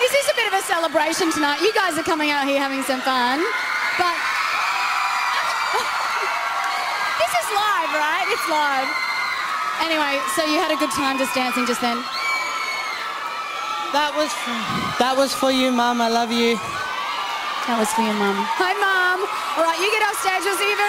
this is a bit of a celebration tonight. You guys are coming out here having some fun, but this is live, right? It's live. Anyway, so you had a good time just dancing just then. That was for, that was for you, Mum. I love you. That was for your mum. Hi, Mum. All right, you get off stage. We'll see you.